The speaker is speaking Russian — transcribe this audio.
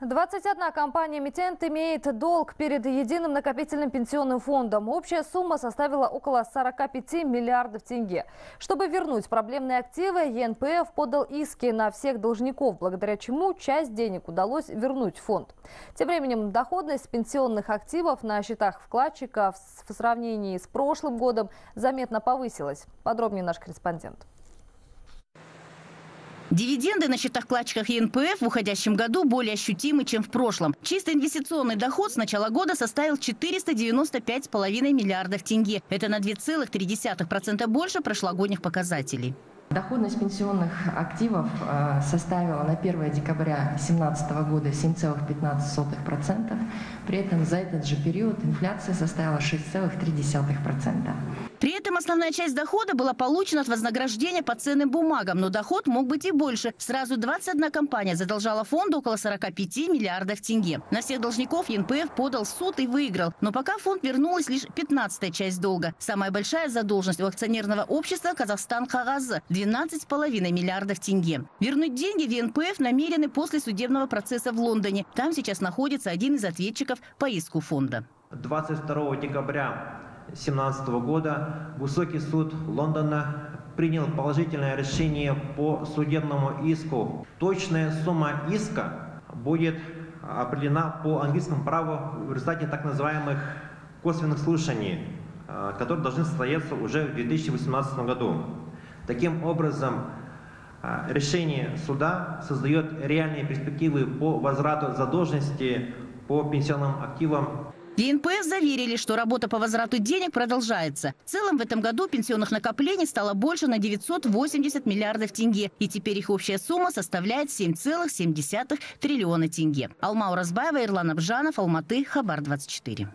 21 компания-эмитент имеет долг перед единым накопительным пенсионным фондом. Общая сумма составила около 45 миллиардов тенге. Чтобы вернуть проблемные активы, ЕНПФ подал иски на всех должников, благодаря чему часть денег удалось вернуть в фонд. Тем временем доходность пенсионных активов на счетах вкладчиков в сравнении с прошлым годом заметно повысилась. Подробнее наш корреспондент. Дивиденды на счетах вкладчиков ЕНПФ в уходящем году более ощутимы, чем в прошлом. Чисто инвестиционный доход с начала года составил 495,5 миллиардов тенге. Это на 2,3% больше прошлогодних показателей. Доходность пенсионных активов э, составила на 1 декабря 2017 года 7,15%. При этом за этот же период инфляция составила 6,3%. При этом основная часть дохода была получена от вознаграждения по ценным бумагам, но доход мог быть и больше. Сразу 21 компания задолжала фонду около 45 миллиардов тенге. На всех должников ЕНПФ подал суд и выиграл. Но пока фонд вернулась лишь 15 часть долга. Самая большая задолженность у акционерного общества «Казахстан Хагазы» – 12,5 миллиардов тенге. Вернуть деньги в ЕНПФ намерены после судебного процесса в Лондоне. Там сейчас находится один из ответчиков по иску фонда. 22 декабря 2017 года Высокий суд Лондона принял положительное решение по судебному иску. Точная сумма иска будет определена по английскому праву в результате так называемых косвенных слушаний, э, которые должны состояться уже в 2018 году. Таким образом, э, решение суда создает реальные перспективы по возврату задолженности по пенсионным активам в заверили, что работа по возврату денег продолжается. В целом в этом году пенсионных накоплений стало больше на 980 миллиардов тенге. И теперь их общая сумма составляет 7,7 триллиона тенге. Алма Уразбаева, Ирлан Абжанов, Алматы, Хабар 24.